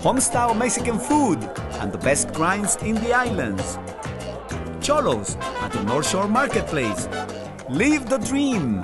homestyle Mexican food, and the best grinds in the islands. Cholos at the North Shore Marketplace. Live the dream!